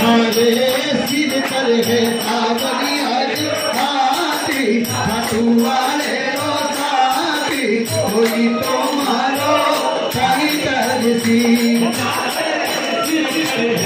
हमारे सिर पर है सावरी आज हाथी हटुआरे रो साथी कोई तो मारो कहीं तरसी कोई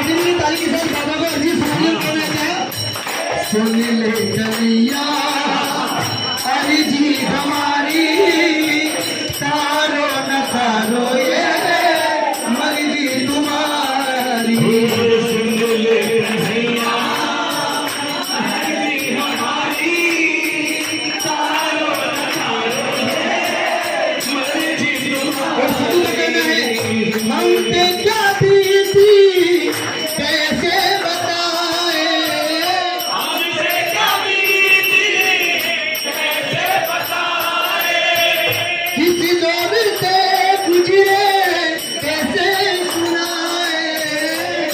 देखिए मीटिंग में ताली के साथ बाबा को अर्जी सुनाने को सुन ले कन्हैया अर्जी हमारी, तारो न तारो ये मर्ज़ी तुम्हारी। हम क्या? किसी दौर से गुजरे कैसे सुनाए?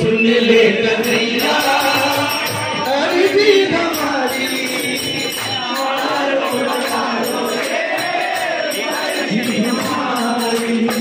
सुन लेता